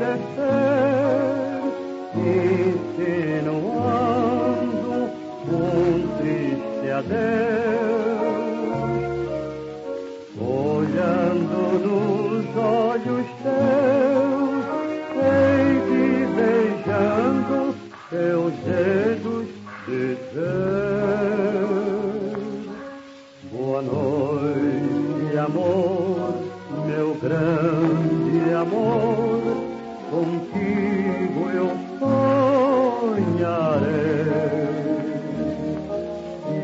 descer, insinuando um triste adeus, olhando nos olhos teus, sei que beijando teus dedos dizer boa noite, amor, meu grande amor contigo eu sonharei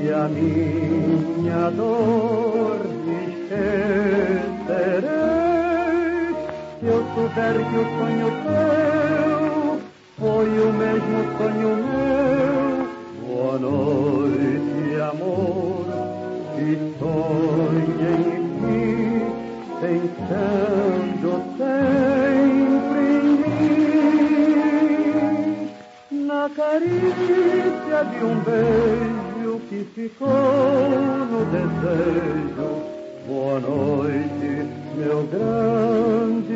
e a minha dor esquecerei. Se eu souber que o sonho teu foi o mesmo sonho meu, boa noite, amor, que sonhe em mim, pensando sempre carícia de um beijo que ficou no desejo. Boa noite, meu grande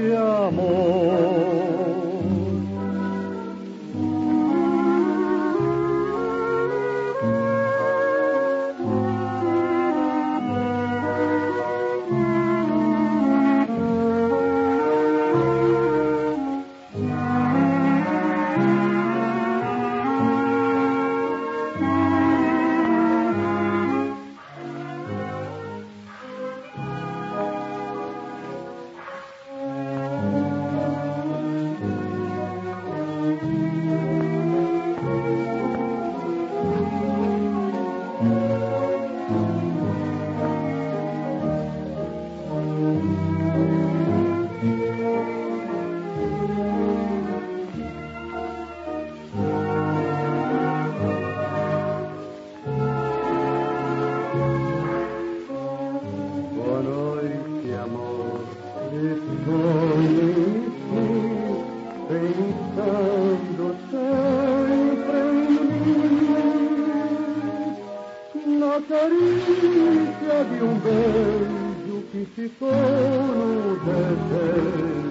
carícia de um beijo que ficou no desejo.